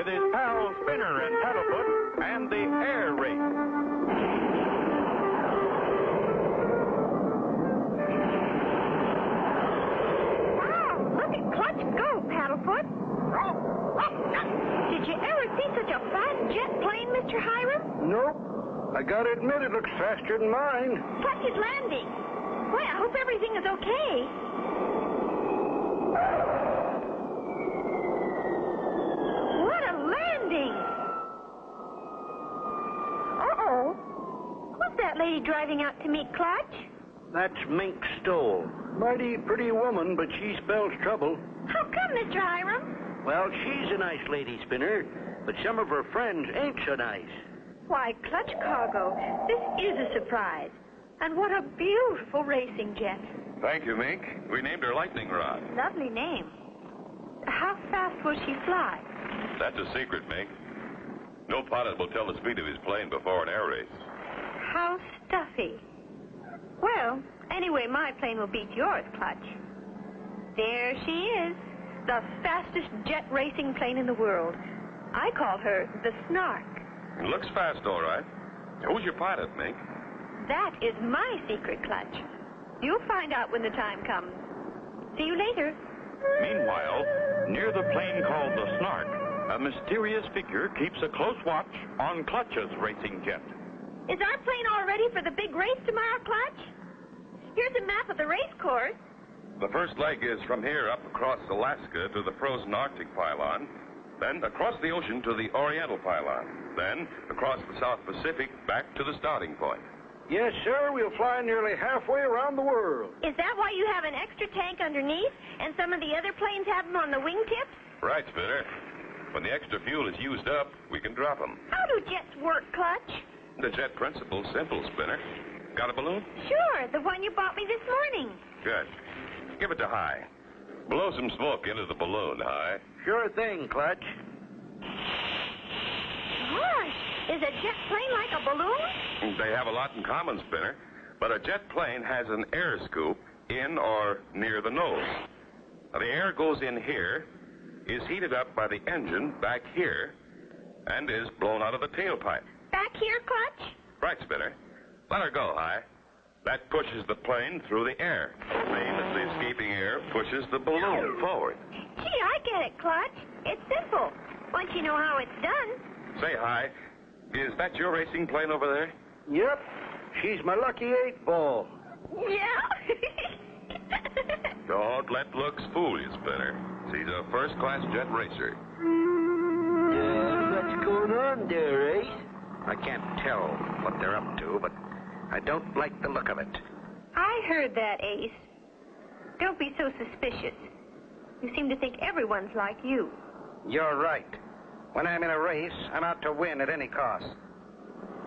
with his pals Spinner and Paddlefoot and the air race. Wow, look at Clutch go, Paddlefoot. Did you ever see such a fast jet plane, Mr. Hiram? Nope. I gotta admit it looks faster than mine. Clutch is landing. Boy, I hope everything is okay. What a landing! Uh-oh. Who's that lady driving out to meet Clutch? That's Mink Stoll. Mighty pretty woman, but she spells trouble. How come, Mr. Hiram? Well, she's a nice lady, Spinner, but some of her friends ain't so nice. Why, Clutch Cargo, this is a surprise. And what a beautiful racing jet. Thank you, Mink. We named her Lightning Rod. Lovely name. How fast will she fly? That's a secret, Mink. No pilot will tell the speed of his plane before an air race. How stuffy. Well, anyway, my plane will beat yours, Clutch. There she is, the fastest jet racing plane in the world. I call her the Snark. It looks fast, all right. Who's your pilot, Mink? That is my secret, Clutch. You'll find out when the time comes. See you later. Meanwhile, near the plane called the Snark, a mysterious figure keeps a close watch on Clutch's racing jet. Is our plane all ready for the big race tomorrow, Clutch? Here's a map of the race course. The first leg is from here up across Alaska to the frozen Arctic pylon, then across the ocean to the Oriental pylon, then across the South Pacific back to the starting point. Yes, sir, we'll fly nearly halfway around the world. Is that why you have an extra tank underneath and some of the other planes have them on the wingtips? Right, Spinner. When the extra fuel is used up, we can drop them. How do jets work, Clutch? The jet principle's simple, Spinner. Got a balloon? Sure, the one you bought me this morning. Good. Give it to Hi. Blow some smoke into the balloon, Hi. Sure thing, Clutch. Gosh, is a jet plane like a balloon? They have a lot in common, Spinner. But a jet plane has an air scoop in or near the nose. Now, the air goes in here, is heated up by the engine back here, and is blown out of the tailpipe. Back here, Clutch? Right, Spinner. Let her go, Hi. That pushes the plane through the air. Same as the escaping air pushes the balloon forward. Gee, I get it, Clutch. It's simple. Once you know how it's done. Say, hi. is that your racing plane over there? Yep, she's my lucky eight ball. Yeah? Don't let looks fool you, Spinner. She's a first-class jet racer. I can't tell what they're up to, but I don't like the look of it. I heard that, Ace. Don't be so suspicious. You seem to think everyone's like you. You're right. When I'm in a race, I'm out to win at any cost.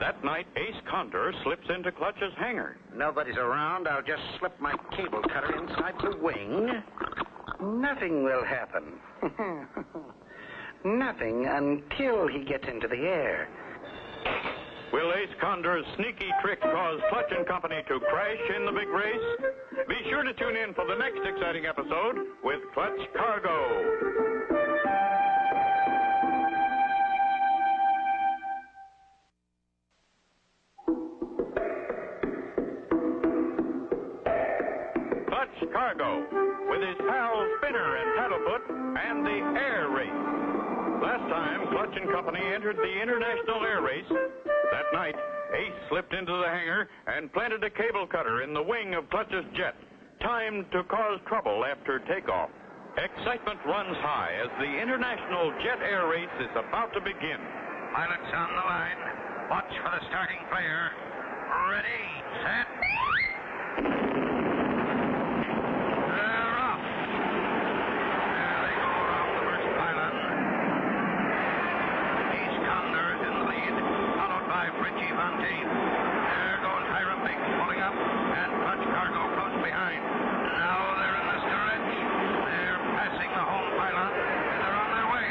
That night, Ace Condor slips into Clutch's hangar. Nobody's around. I'll just slip my cable cutter inside the wing. Nothing will happen. Nothing until he gets into the air. Will Ace Condor's sneaky trick cause Clutch and Company to crash in the big race? Be sure to tune in for the next exciting episode with Clutch Cargo. Clutch Cargo with his pals Spinner and Paddlefoot and the air race. Last time, Clutch and Company entered the International Air Race. That night, Ace slipped into the hangar and planted a cable cutter in the wing of Clutch's jet, timed to cause trouble after takeoff. Excitement runs high as the International Jet Air Race is about to begin. Pilots on the line. Watch for the starting flare. Ready, set. They're off. There they go around the first pylon. Ace Condor is in the lead, followed by Frenchie Fontaine. There goes Hiram Mink pulling up, and Clutch Cargo close behind. Now they're in the stretch. They're passing the home pylon, and they're on their way.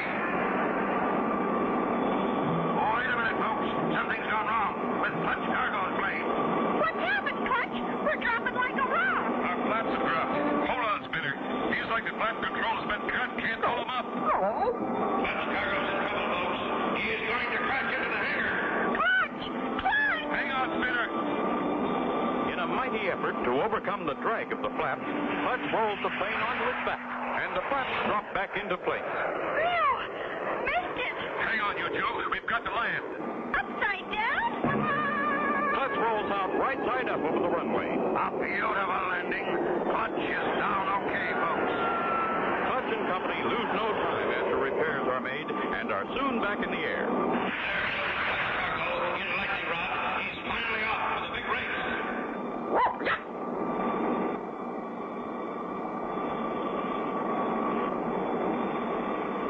Wait a minute, folks. Something's gone wrong with Clutch Cargo's plane. What's happened, Clutch? Effort to overcome the drag of the flaps, Clutch rolls the plane onto its back, and the flaps drop back into place. Phew! Missed it! Hang on, you two. We've got to land. Upside down? Clutch rolls out right side up over the runway. A beautiful landing. Clutch is down okay, folks. Clutch and company lose no time after repairs are made and are soon back in the air. In lightning rod, he's finally off for the big race.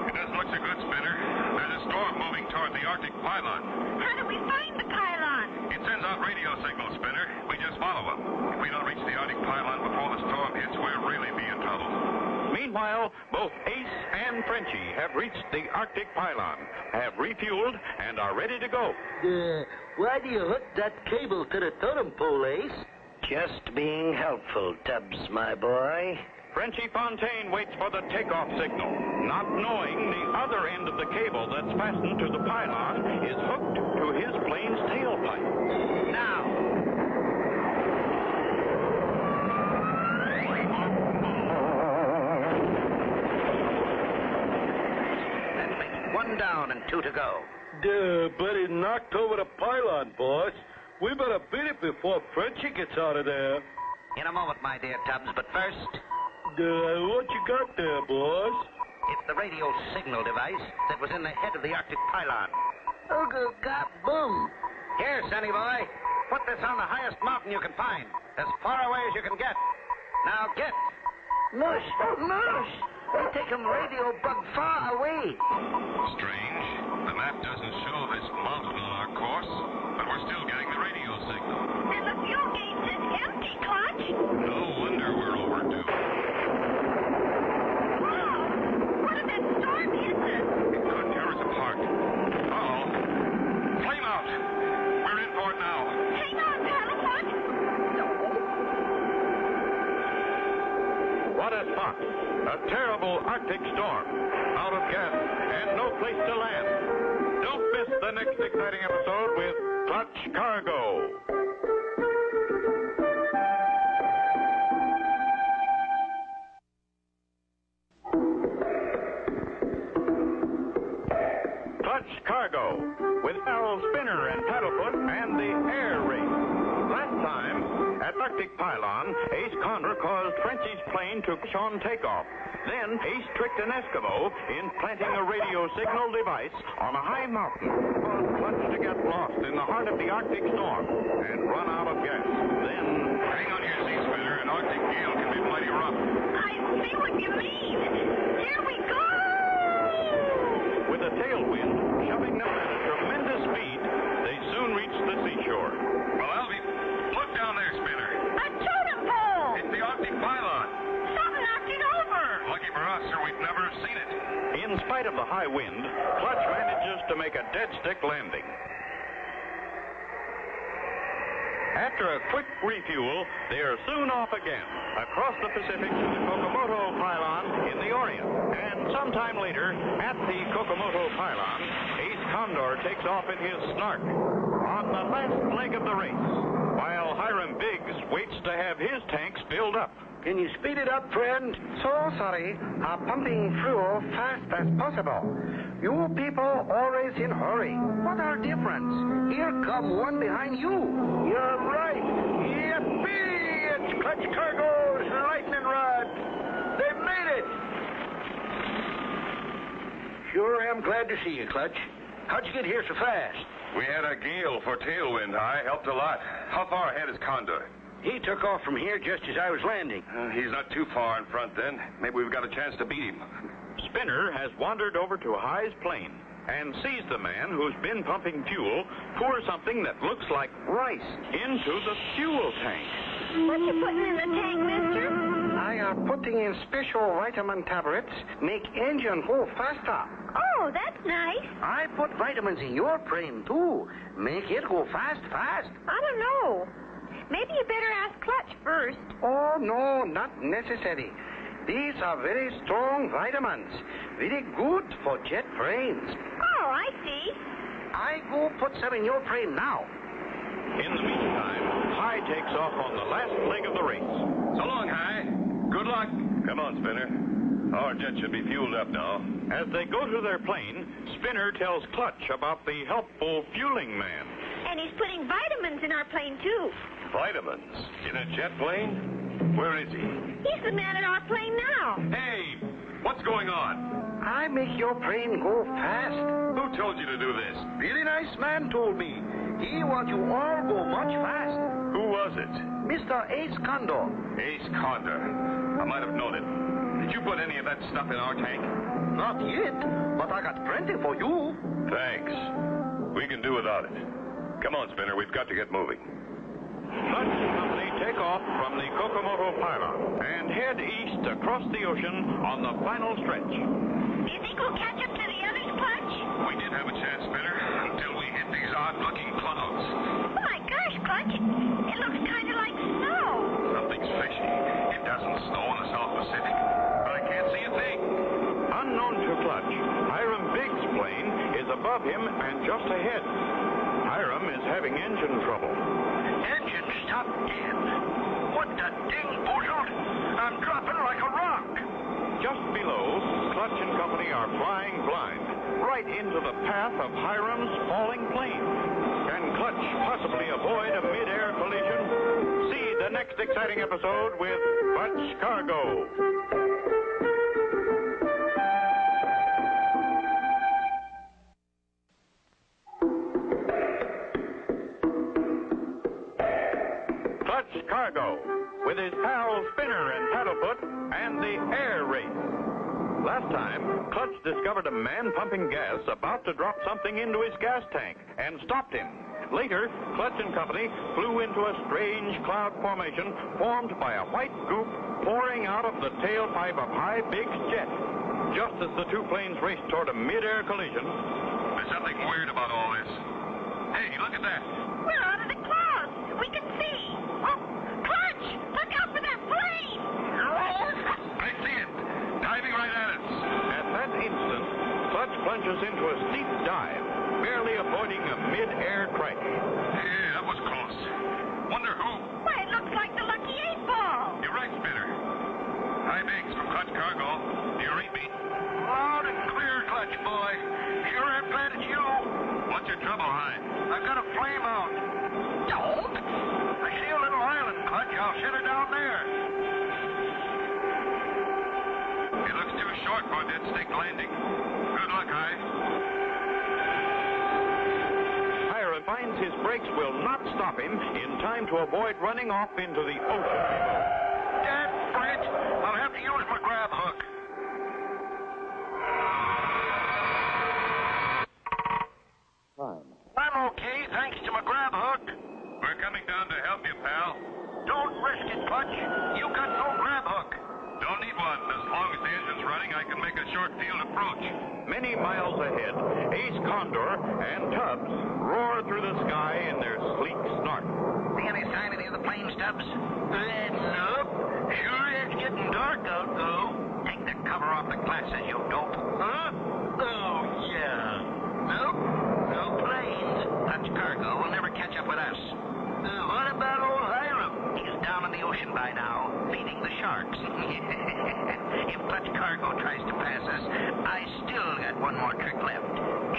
It doesn't look so good, Spinner. There's a storm moving toward the Arctic pylon. How do we find the pylon? It sends out radio signals, Spinner. We just follow them. If we don't reach the Arctic pylon before the storm hits, we'll really be in trouble. Meanwhile, both Ace and Frenchie have reached the Arctic pylon, have refueled, and are ready to go. Uh, why do you hook that cable to the totem pole, Ace? Just being helpful, Tubbs, my boy. Frenchie Fontaine waits for the takeoff signal, not knowing the other end of the cable that's fastened to the pylon is hooked to his plane's tailpipe. Now. Makes down and two to go. Duh, but it knocked over the pylon, boss. We better beat it before Frenchie gets out of there. In a moment, my dear Tubbs, but first, Duh, what you got there, boss? it's the radio signal device that was in the head of the Arctic pylon. Uncle got boom. Here, Sonny boy, put this on the highest mountain you can find, as far away as you can get. Now get. Mush, mush. They take him radio bug far away. Strange. The map doesn't show this mountain on our course, but we're still getting the radio signal. And the fuel gauge is empty, Clutch. No wonder we're overdue. Wow! What if that storm hits us? It could tear us apart. Uh-oh. Flame out. We're in for it now. Hang on, paddle Clutch. What a spot! A terrible Arctic storm. Out of gas and no place to land. Don't miss the next exciting episode with Clutch Cargo. Plane on takeoff. Then Ace tricked an Eskimo in planting a radio signal device on a high mountain, caused Clutch to get lost in the heart of the Arctic storm and run out of gas. Then Hang on here, Sea Spinner. An Arctic gale can be mighty rough. I see what you mean. Here we go! With a tailwind shoving them at a tremendous speed, the high wind, Clutch manages to make a dead stick landing. After a quick refuel, they are soon off again, across the Pacific to the Kokomoto pylon in the Orient. And sometime later, at the Kokomoto pylon, Ace Condor takes off in his snark on the last leg of the race, while Hiram Biggs waits to have his tanks filled up. Can you speed it up, friend? So sorry. Are pumping fuel fast as possible. You people always in hurry. What are difference? Here come one behind you. You're right. Yippee! It's Clutch Cargo's lightning rod. They made it. Sure am glad to see you, Clutch. How'd you get here so fast? We had a gale for tailwind Hi. Helped a lot. How far ahead is Condor? He took off from here just as I was landing. Uh, he's not too far in front then. Maybe we've got a chance to beat him. Spinner has wandered over to Hi's plane and sees the man who's been pumping fuel pour something that looks like rice into the fuel tank. What you putting in the tank, mister? I are putting in special vitamin tablets. Make engine go faster. Oh, that's nice. I put vitamins in your plane, too. Make it go fast, fast. I don't know. Maybe you better ask Clutch first. Oh, no, not necessary. These are very strong vitamins. Very good for jet brains. Oh, I see. I go put some in your plane now. In the meantime, High High takes off on the last leg of the race. So long, Hi. Good luck. Come on, Spinner. Our jet should be fueled up now. As they go to their plane, Spinner tells Clutch about the helpful fueling man. And he's putting vitamins in our plane, too. Vitamins in a jet plane? Where is he? He's the man in our plane now. Hey, what's going on? I make your plane go fast. Who told you to do this? Really nice man told me. He want you all go much fast. Who was it? Mr. Ace Condor. Ace Condor. I might have known it. Did you put any of that stuff in our tank? Not yet, but I got plenty for you. Thanks. We can do without it. Come on, Spinner. We've got to get moving. Clutch and company take off from the Kokomoto pylon and head east across the ocean on the final stretch. Do you think we'll catch up to the others, Clutch? We did have a chance, Spinner, until we hit these odd-looking clouds. Oh, my gosh, Clutch. It, it looks kind of like snow. Something's fishy. It doesn't snow in the South Pacific, but I can't see a thing. Unknown to Clutch, Hiram Biggs' plane is above him and just ahead. Hiram is having engine trouble. Stop dead. What the ding boozled? I'm dropping like a rock. Just below, Clutch and company are flying blind, right into the path of Hiram's falling plane. Can Clutch possibly avoid a mid-air collision? See the next exciting episode with Clutch Cargo. With his pals Spinner and Paddlefoot, and the air race. Last time, Clutch discovered a man pumping gas about to drop something into his gas tank and stopped him. Later, Clutch and company flew into a strange cloud formation formed by a white goop pouring out of the tailpipe of Hi Biggs' jet. Just as the two planes raced toward a mid-air collision, There's something weird about all this. Hey, look at that. His brakes will not stop him in time to avoid running off into the ocean. Dad, Brent, I'll have to use my grab hook. I'm okay, thanks to my grab hook. We're coming down to help you, pal. Don't risk it, Clutch. You got no grab hook. Don't need one. As long as the engine's running, I can make a short field approach. Many miles ahead, Ace Condor and Tubbs roar through the sky in their sleek snark. See any sign of any of the planes Tubbs? Uh, nope. Sure it's getting dark out, though. Take the cover off the glasses, you dope. Huh? Oh, yeah. Nope. No planes. Clutch Cargo will never catch up with us. Uh, what about old Hiram? He's down in the ocean by now, feeding the sharks. if Clutch Cargo tries to pass us, I still got one more trick left.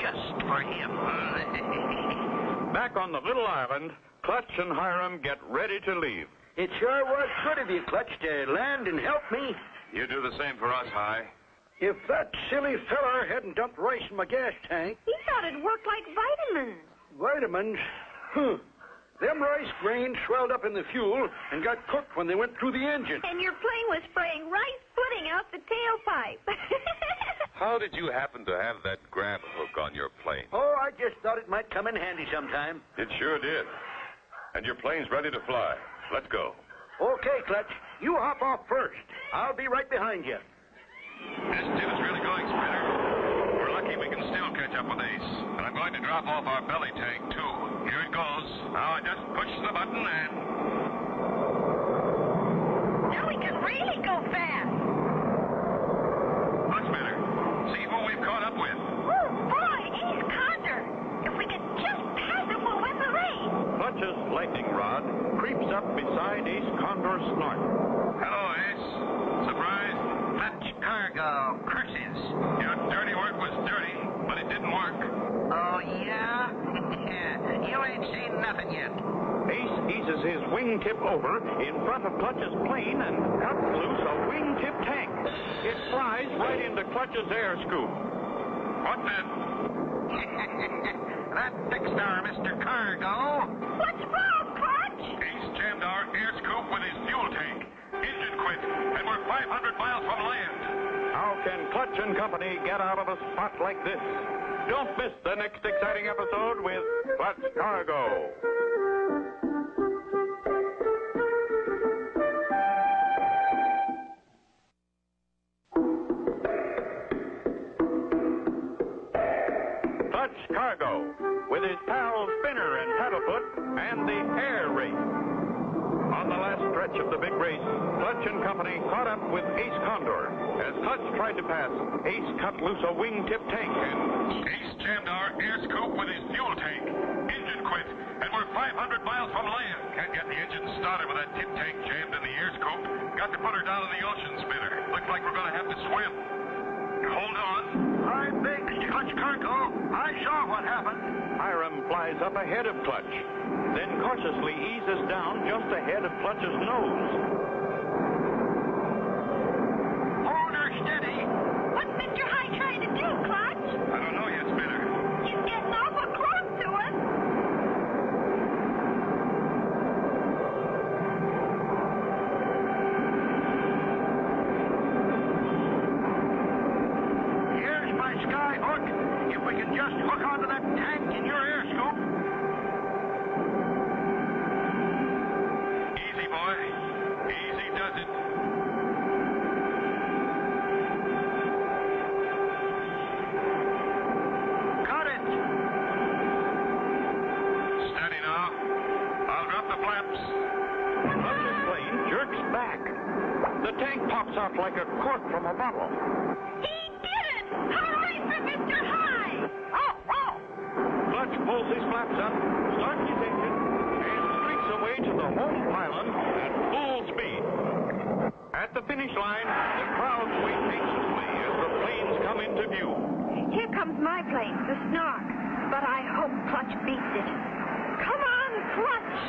Just for him. Back on the little island, Clutch and Hiram get ready to leave. It sure was good of you, Clutch, to land and help me. You do the same for us, Hi. If that silly feller hadn't dumped rice in my gas tank, He thought it worked like vitamins. vitamins, huh, them rice grains swelled up in the fuel and got cooked when they went through the engine. And your plane was spraying rice pudding out the tailpipe. How did you happen to have that grab hook on your plane? Oh, I just thought it might come in handy sometime. It sure did. And your plane's ready to fly. Let's go. Okay, Clutch, you hop off first. I'll be right behind you. This tip is really going, Spinner. We're lucky we can still catch up with Ace. And I'm going to drop off our belly tank, too. Here it goes. Now I just push the button and... now we can really go fast. Look, Spinner. See who we've caught up with. Oh, boy, Ace Condor. If we can just pass him, we'll win the race. Clutch's lightning rod creeps wingtip over in front of Clutch's plane and cuts loose a wingtip tank. It flies right into Clutch's air scoop. What then? that fixed our Mr. Cargo. What's wrong, Clutch? He's jammed our air scoop with his fuel tank. Engine quit, and we're 500 miles from land. How can Clutch and Company get out of a spot like this? Don't miss the next exciting episode with Clutch Cargo. The stretch of the big race, Clutch and Company caught up with Ace Condor. As Clutch tried to pass, Ace cut loose a wingtip tank and Ace jammed our air scoop with his fuel tank. Engine quit, and we're 500 miles from land. Can't get the engine started with that tip tank jammed in the air scoop. Got to put her down in the ocean spinner. Looks like we're going to have to swim. Hold on. I beg, Mr. Clutch Cargo. I saw what happened. Hiram flies up ahead of Clutch, then cautiously eases down just ahead of Clutch's nose. Flaps. Clutch's plane jerks back. The tank pops out like a cork from a bottle. He did it! Hooray for Mr. Hi! Oh, oh! Clutch pulls his flaps up, starts his engine, and streaks away to the home pylon at full speed. At the finish line, the crowd wait anxiously as the planes come into view. Here comes my plane, the Snark. But I hope Clutch beats it. Come Clutch!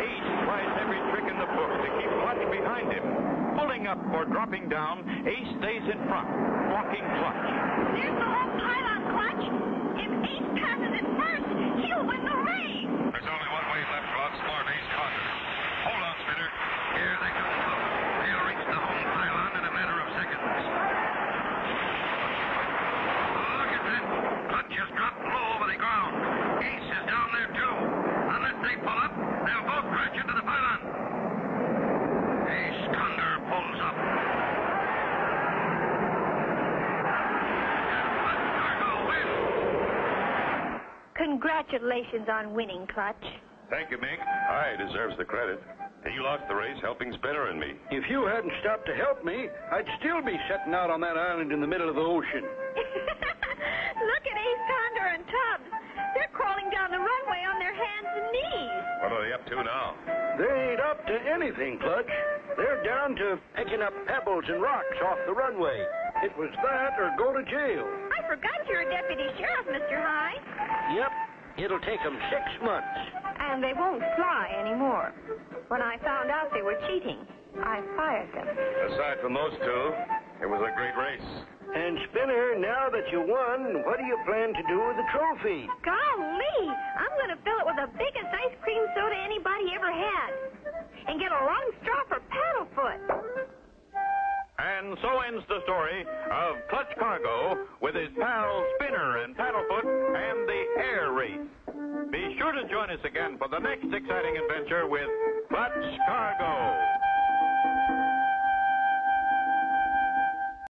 Ace tries every trick in the book to keep Clutch behind him. Pulling up or dropping down, Ace stays in front, blocking Clutch. There's the home pylon, Clutch. If Ace passes it first, he'll win the race. There's only one way left for outsmart Ace Condor. Hold on, Spinner. Here they come. They'll reach the home pylon in a matter of seconds. Look at that. Clutch has dropped low over the ground. Ace is down there, too. Unless they pull up, they'll both crash into the pylon. Ace Condor pulls up. Clutch Cargo wins. Congratulations on winning, Clutch. Thank you, Mink. I deserves the credit. He lost the race helping Spinner and me. If you hadn't stopped to help me, I'd still be sitting out on that island in the middle of the ocean. Look at Ace Condor and Tubbs. They're crawling down the runway on their hands and knees. What are they up to now? They ain't up to anything, Clutch. They're down to picking up pebbles and rocks off the runway. It was that or go to jail. I forgot you're a deputy sheriff, Mr. Hi. Yep, it'll take them six months. And they won't fly anymore. When I found out they were cheating, I fired them. Aside from those two, it was a great race. And Spinner, now that you won, what do you plan to do with the trophy? Golly, I'm going to fill it with the biggest ice cream soda anybody ever had. And get a long straw for Paddlefoot. And so ends the story of Clutch Cargo with his pals Spinner and Paddlefoot and the air race. Be sure to join us again for the next exciting adventure with Clutch Cargo.